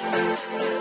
Thank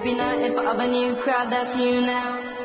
If I have a new crowd, that's you now.